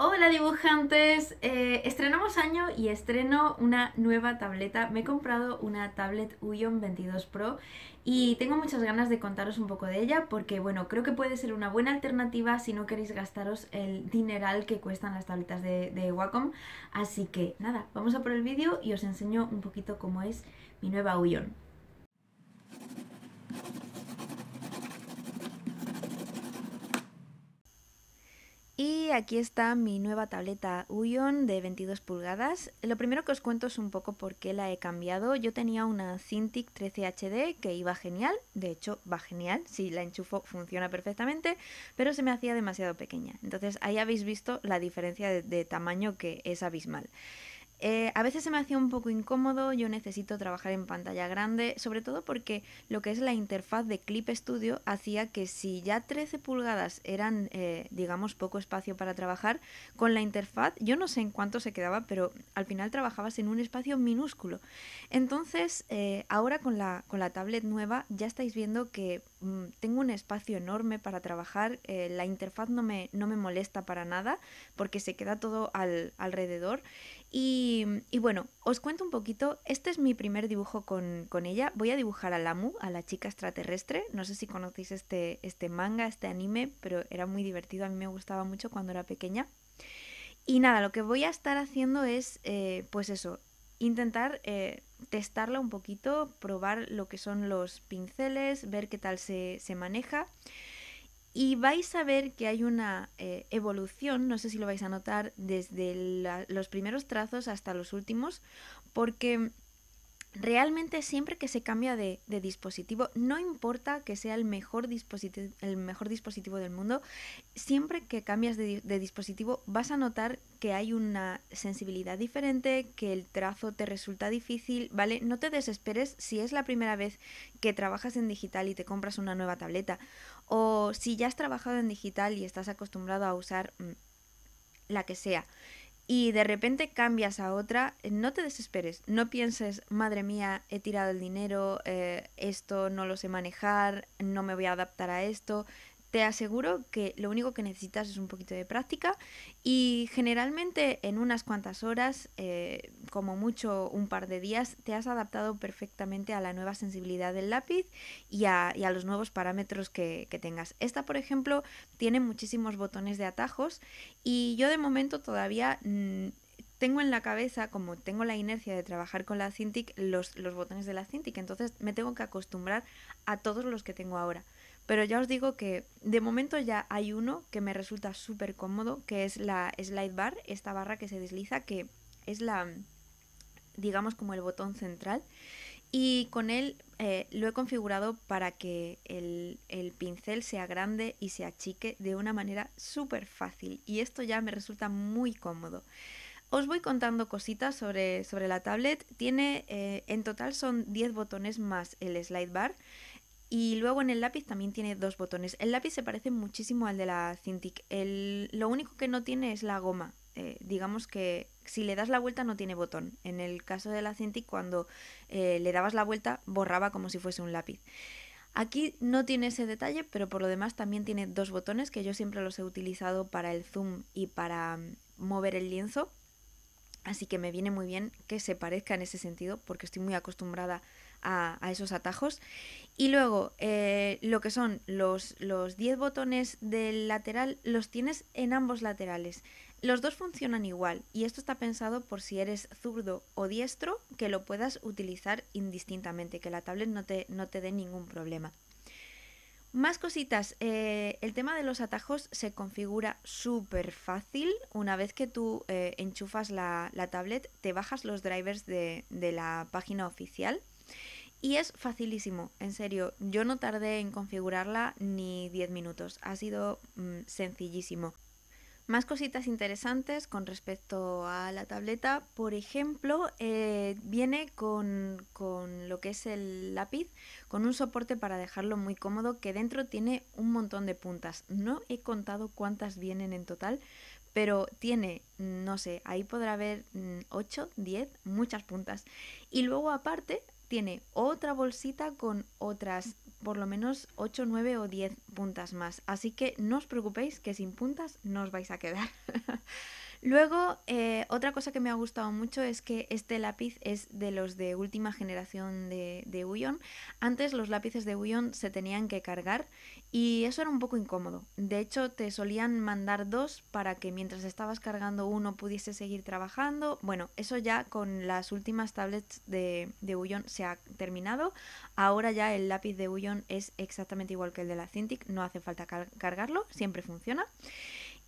Hola dibujantes, eh, estrenamos año y estreno una nueva tableta. Me he comprado una tablet Uyon 22 Pro y tengo muchas ganas de contaros un poco de ella porque bueno, creo que puede ser una buena alternativa si no queréis gastaros el dineral que cuestan las tabletas de, Wacom. Así que nada, vamos a por el vídeo y os enseño un poquito cómo es mi nueva Uyon. Aquí está mi nueva tableta Uyon de 22 pulgadas. Lo primero que os cuento es un poco por qué la he cambiado. Yo tenía una Cintiq 13 HD que iba genial, de hecho va genial, si la enchufo funciona perfectamente, pero se me hacía demasiado pequeña. Entonces ahí habéis visto la diferencia de tamaño que es abismal. Eh, a veces se me hacía un poco incómodo, yo necesito trabajar en pantalla grande, sobre todo porque lo que es la interfaz de Clip Studio hacía que si ya 13 pulgadas eran, eh, digamos, poco espacio para trabajar, con la interfaz, yo no sé en cuánto se quedaba, pero al final trabajabas en un espacio minúsculo. Entonces, eh, ahora con la, con la tablet nueva ya estáis viendo que tengo un espacio enorme para trabajar, la interfaz no me, no me molesta para nada porque se queda todo al, alrededor. Y, bueno, os cuento un poquito, este es mi primer dibujo con, ella, voy a dibujar a Lamu, a la chica extraterrestre, no sé si conocéis este, este manga, este anime, pero era muy divertido, a mí me gustaba mucho cuando era pequeña. Y nada, lo que voy a estar haciendo es, eh, pues eso, intentar eh, testarla un poquito, probar lo que son los pinceles, ver qué tal se, se maneja. Y vais a ver que hay una eh, evolución, no sé si lo vais a notar, desde los primeros trazos hasta los últimos, porque realmente siempre que se cambia de, dispositivo, no importa que sea el mejor, dispositivo, el mejor dispositivo del mundo, siempre que cambias de, dispositivo vas a notar que hay una sensibilidad diferente, que el trazo te resulta difícil, ¿vale? No te desesperes si es la primera vez que trabajas en digital y te compras una nueva tableta, o si ya has trabajado en digital y estás acostumbrado a usar mm, la que sea y de repente cambias a otra, no te desesperes, no pienses, madre mía, he tirado el dinero, eh, esto no lo sé manejar, no me voy a adaptar a esto, te aseguro que lo único que necesitas es un poquito de práctica y generalmente en unas cuantas horas, eh, como mucho un par de días, te has adaptado perfectamente a la nueva sensibilidad del lápiz y a, los nuevos parámetros que, tengas. Esta, por ejemplo, tiene muchísimos botones de atajos y yo de momento todavía... Mm, tengo en la cabeza, como tengo la inercia de trabajar con la Cintiq, los, los botones de la Cintiq, entonces me tengo que acostumbrar a todos los que tengo ahora. Pero ya os digo que de momento ya hay uno que me resulta súper cómodo, que es la slide bar, esta barra que se desliza, que es la, digamos, como el botón central. Y con él eh, lo he configurado para que el, el, pincel sea grande y se achique de una manera súper fácil. Y esto ya me resulta muy cómodo. Os voy contando cositas sobre, sobre la tablet. Tiene, eh, en total son 10 botones más el slide bar. Y luego en el lápiz también tiene dos botones. El lápiz se parece muchísimo al de la Cintiq. El, lo único que no tiene es la goma. Eh, digamos que si le das la vuelta no tiene botón. En el caso de la Cintiq cuando eh, le dabas la vuelta borraba como si fuese un lápiz. Aquí no tiene ese detalle, pero por lo demás también tiene dos botones que yo siempre los he utilizado para el zoom y para mm, mover el lienzo. Así que me viene muy bien que se parezca en ese sentido porque estoy muy acostumbrada a, esos atajos. Y luego, eh, lo que son los 10 botones del lateral, los tienes en ambos laterales. Los dos funcionan igual y esto está pensado por si eres zurdo o diestro, que lo puedas utilizar indistintamente, que la tablet no te, no te dé ningún problema. Más cositas, eh, el tema de los atajos se configura súper fácil. Una vez que tú eh, enchufas la, tablet, te bajas los drivers de, de la página oficial y es facilísimo, en serio. Yo no tardé en configurarla ni 10 minutos. Ha sido mm, sencillísimo. Más cositas interesantes con respecto a la tableta. Por ejemplo, eh, viene con, con, lo que es el lápiz, con un soporte para dejarlo muy cómodo, que dentro tiene un montón de puntas. No he contado cuántas vienen en total, pero tiene, no sé, ahí podrá haber 8, mm, 10, muchas puntas. Y luego aparte tiene otra bolsita con otras por lo menos 8, 9 o 10 puntas más. Así que no os preocupéis que sin puntas no os vais a quedar. Luego, eh, otra cosa que me ha gustado mucho es que este lápiz es de los de última generación de, de Uyon. Antes los lápices de Uyon se tenían que cargar y eso era un poco incómodo. De hecho, te solían mandar dos para que mientras estabas cargando uno pudiese seguir trabajando. Bueno, eso ya con las últimas tablets de, de Uyon se ha terminado. Ahora ya el lápiz de Uyon es exactamente igual que el de la Cintiq, no hace falta cargarlo, siempre funciona.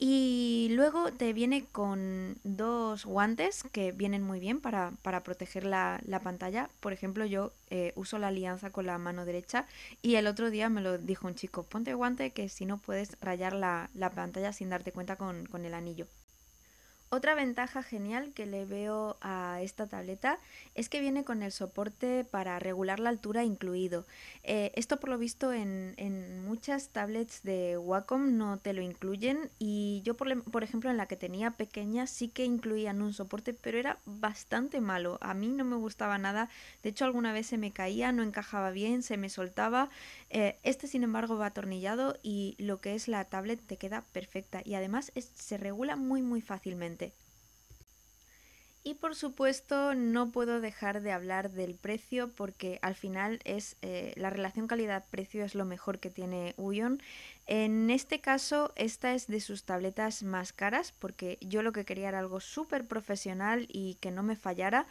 Y luego te viene con dos guantes que vienen muy bien para, para proteger la, la, pantalla. Por ejemplo, yo eh, uso la alianza con la mano derecha y el otro día me lo dijo un chico, ponte guante que si no puedes rayar la, la pantalla sin darte cuenta con, con el anillo. Otra ventaja genial que le veo a esta tableta es que viene con el soporte para regular la altura incluido. Eh, esto por lo visto en, en, muchas tablets de Wacom no te lo incluyen y yo por, por, ejemplo en la que tenía pequeña sí que incluían un soporte pero era bastante malo. A mí no me gustaba nada. De hecho alguna vez se me caía, no encajaba bien, se me soltaba. Eh, este sin embargo va atornillado y lo que es la tablet te queda perfecta y además se regula muy muy fácilmente. Y por supuesto no puedo dejar de hablar del precio porque al final es eh, la relación calidad-precio es lo mejor que tiene Uyon. En este caso esta es de sus tabletas más caras porque yo lo que quería era algo súper profesional y que no me fallara.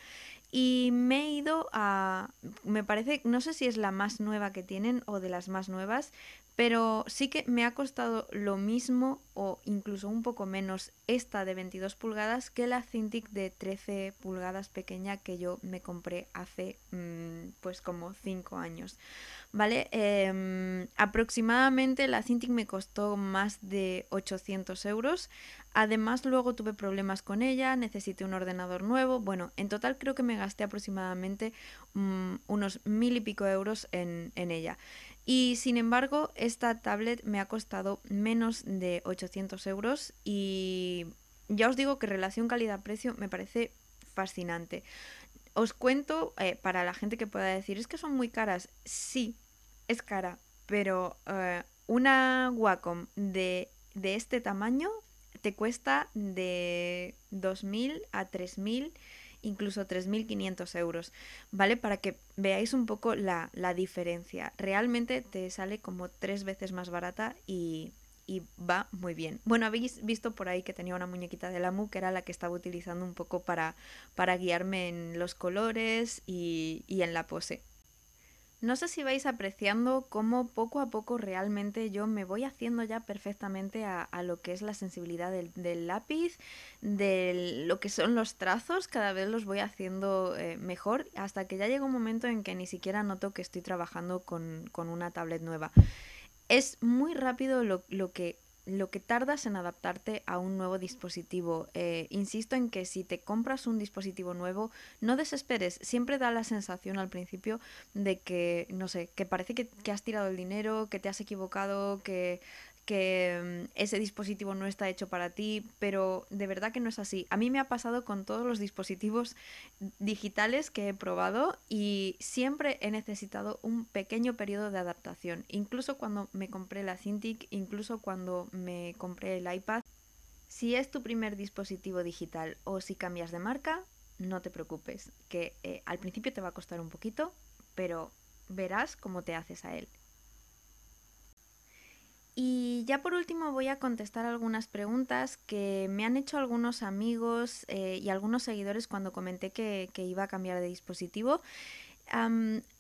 Y me he ido a... me parece, no sé si es la más nueva que tienen o de las más nuevas, pero sí que me ha costado lo mismo o incluso un poco menos esta de 22 pulgadas que la Cintiq de 13 pulgadas pequeña que yo me compré hace mmm, pues como 5 años. ¿Vale? Eh, aproximadamente la Cintiq me costó más de 800 euros. Además luego tuve problemas con ella, necesité un ordenador nuevo. Bueno, en total creo que me gasté aproximadamente mmm, unos mil y pico euros en, en ella. Y sin embargo, esta tablet me ha costado menos de 800 euros y ya os digo que relación calidad-precio me parece fascinante. Os cuento, eh, para la gente que pueda decir, es que son muy caras. Sí, es cara, pero eh, una Wacom de, de este tamaño te cuesta de 2.000 a 3.000 incluso 3.500 euros, ¿vale? Para que veáis un poco la, la, diferencia. Realmente te sale como tres veces más barata y, y, va muy bien. Bueno, habéis visto por ahí que tenía una muñequita de Lamu que era la que estaba utilizando un poco para, para guiarme en los colores y, y en la pose. No sé si vais apreciando cómo poco a poco realmente yo me voy haciendo ya perfectamente a, a lo que es la sensibilidad del, del, lápiz, de lo que son los trazos, cada vez los voy haciendo eh, mejor hasta que ya llega un momento en que ni siquiera noto que estoy trabajando con, con una tablet nueva. Es muy rápido lo, lo que lo que tardas en adaptarte a un nuevo dispositivo. Eh, insisto en que si te compras un dispositivo nuevo, no desesperes. Siempre da la sensación al principio de que, no sé, que parece que, que has tirado el dinero, que te has equivocado, que que mm, ese dispositivo no está hecho para ti, pero de verdad que no es así. A mí me ha pasado con todos los dispositivos digitales que he probado y siempre he necesitado un pequeño periodo de adaptación. Incluso cuando me compré la Cintiq, incluso cuando me compré el iPad. Si es tu primer dispositivo digital o si cambias de marca, no te preocupes, que eh, al principio te va a costar un poquito, pero verás cómo te haces a él. Y ya por último voy a contestar algunas preguntas que me han hecho algunos amigos eh, y algunos seguidores cuando comenté que, que, iba a cambiar de dispositivo.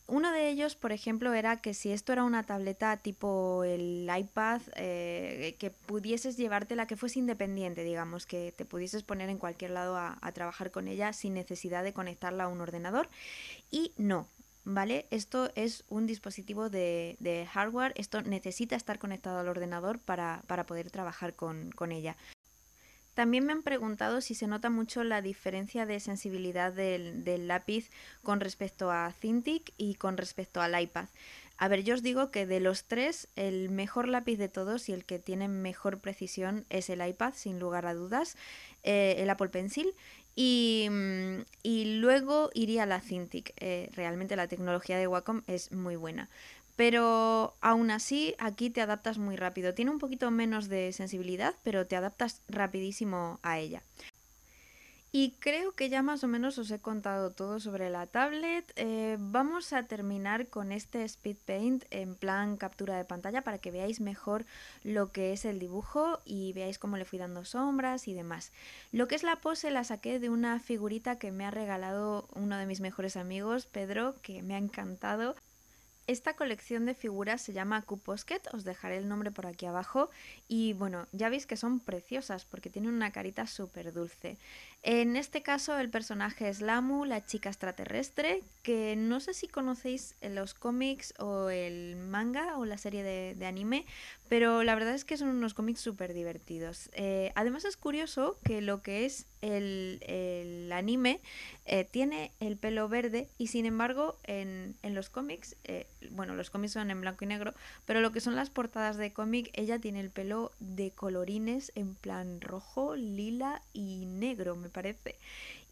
Uno de ellos, por ejemplo, era que si esto era una tableta tipo el iPad, eh, que pudieses llevártela, que fuese independiente, digamos, que te pudieses poner en cualquier lado a trabajar con ella sin necesidad de conectarla a un ordenador. Y no, ¿vale? Esto es un dispositivo de, hardware, esto necesita estar conectado al ordenador para, para poder trabajar con, con, ella. También me han preguntado si se nota mucho la diferencia de sensibilidad del, del lápiz con respecto a Cintiq y con respecto al iPad. A ver, yo os digo que de los tres, el mejor lápiz de todos y el que tiene mejor precisión es el iPad, sin lugar a dudas, eh, el Apple Pencil. Y, mm, y, luego iría la Cintiq. Eh, realmente la tecnología de Wacom es muy buena. Pero aún así, aquí te adaptas muy rápido. Tiene un poquito menos de sensibilidad, pero te adaptas rapidísimo a ella. Y creo que ya más o menos os he contado todo sobre la tablet. Eh, vamos a terminar con este Speed Paint en plan captura de pantalla para que veáis mejor lo que es el dibujo y veáis cómo le fui dando sombras y demás. Lo que es la pose la saqué de una figurita que me ha regalado uno de mis mejores amigos, Pedro, que me ha encantado. Esta colección de figuras se llama Cuposket, os dejaré el nombre por aquí abajo y bueno, ya veis que son preciosas porque tienen una carita súper dulce. En este caso el personaje es Lamu, la chica extraterrestre, que no sé si conocéis los cómics o el manga o la serie de, anime, pero la verdad es que son unos cómics súper divertidos. Eh, además es curioso que lo que es el, anime eh, tiene el pelo verde y sin embargo en, los cómics, eh, bueno, los cómics son en blanco y negro, pero lo que son las portadas de cómic, ella tiene el pelo de colorines en plan rojo, lila y negro, me parece.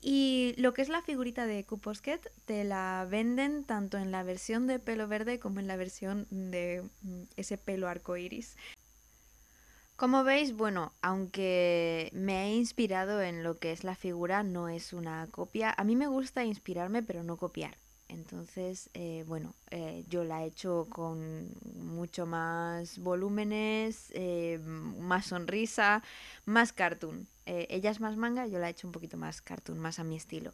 Y lo que es la figurita de Cuposket te la venden tanto en la versión de pelo verde como en la versión de mm, ese pelo arcoiris. Como veis, bueno, aunque me he inspirado en lo que es la figura, no es una copia. A mí me gusta inspirarme, pero no copiar. Entonces, eh, bueno, eh, yo la he hecho con mucho más volúmenes, eh, más sonrisa, más cartoon. Ella es más manga, yo la he hecho un poquito más cartoon, más a mi estilo.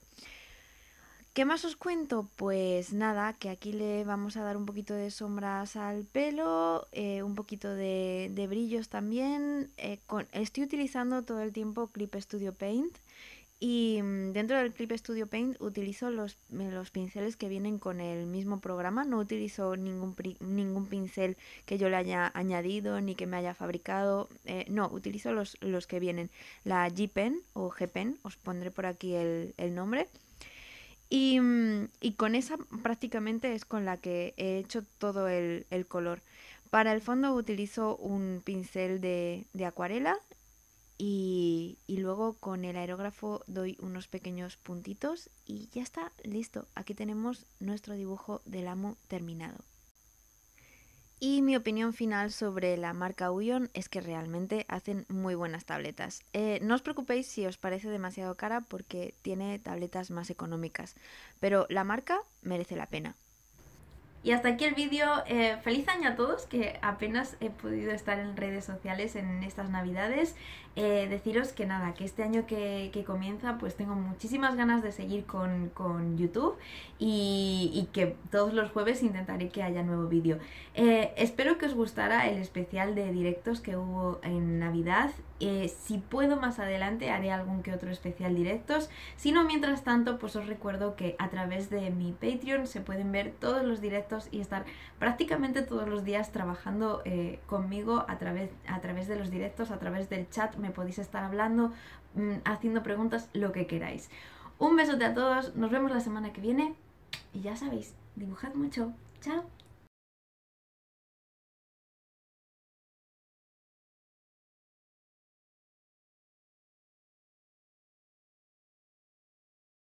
¿Qué más os cuento? Pues nada, que aquí le vamos a dar un poquito de sombras al pelo, eh, un poquito de, brillos también. Eh, estoy utilizando todo el tiempo Clip Studio Paint y mm, dentro del Clip Studio Paint utilizo los, los, pinceles que vienen con el mismo programa. No utilizo ningún, ningún pincel que yo le haya añadido ni que me haya fabricado. Eh, no, utilizo los, los que vienen. La G Pen o G Pen, os pondré por aquí el, el nombre. Mm, y, con esa prácticamente es con la que he hecho todo el, color. Para el fondo utilizo un pincel de, acuarela y, luego con el aerógrafo doy unos pequeños puntitos y ya está listo. Aquí tenemos nuestro dibujo del amo terminado. Y mi opinión final sobre la marca Uyon es que realmente hacen muy buenas tabletas. Eh, no os preocupéis si os parece demasiado cara porque tiene tabletas más económicas, pero la marca merece la pena. Y hasta aquí el vídeo. Eh, feliz año a todos, que apenas he podido estar en redes sociales en estas navidades. Eh, deciros que nada, que este año que, comienza pues tengo muchísimas ganas de seguir con, YouTube y, que todos los jueves intentaré que haya nuevo vídeo. Eh, espero que os gustara el especial de directos que hubo en Navidad. Si puedo más adelante haré algún que otro especial directos. Si no, mientras tanto, pues os recuerdo que a través de mi Patreon se pueden ver todos los directos y estar prácticamente todos los días trabajando eh, conmigo a través, a través de los directos, a través del chat, me podéis estar hablando, mm, haciendo preguntas, lo que queráis. Un besote a todos, nos vemos la semana que viene y ya sabéis, dibujad mucho. Chao.